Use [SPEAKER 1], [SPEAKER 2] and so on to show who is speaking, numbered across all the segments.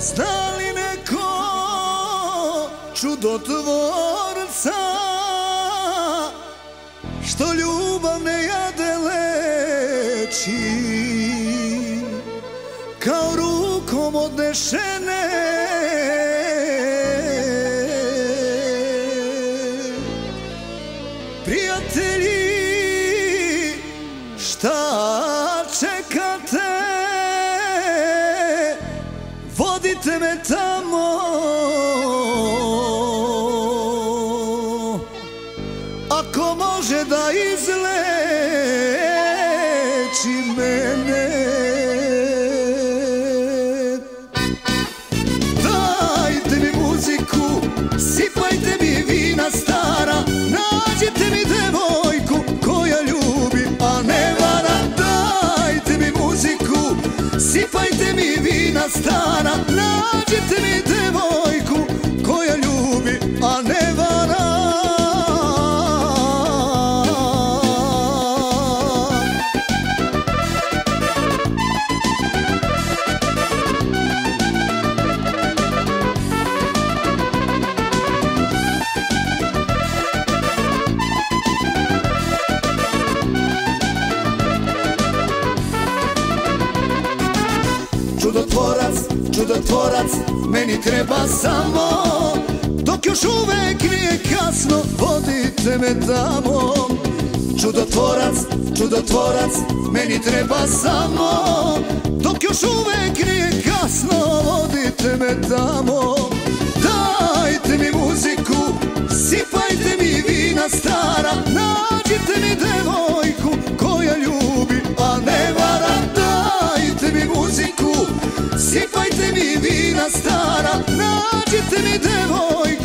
[SPEAKER 1] Zna li neko čudotvorca Što ljubav ne jade leči Kao rukom odnešene Prijatelji, šta me tamo. Ako može da izleči mene. Dajte mi muziku, sipajte mi vina stara Nađite mi devojku koja ljubi, a ne vara. Dajte mi muziku, sipajte mi vina stara Nađite mi Čudotvorac, čudotvorac, meni treba samo. Dok još uvek nije kasno, vodite me tamo. Čudotvorac, čudotvorac, meni treba samo. Dok još uvek nije kasno, vodite me tamo stara Nađite mi devojku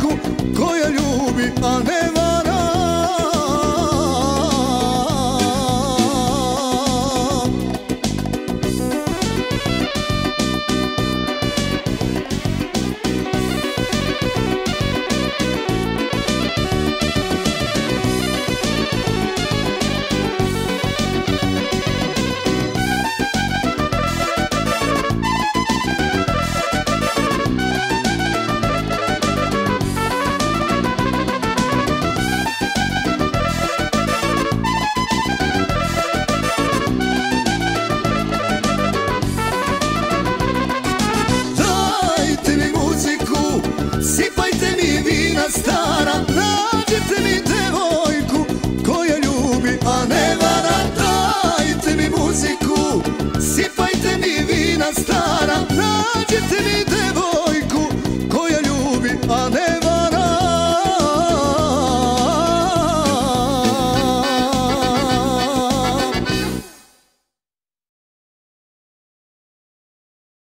[SPEAKER 1] muziku, sipajte mi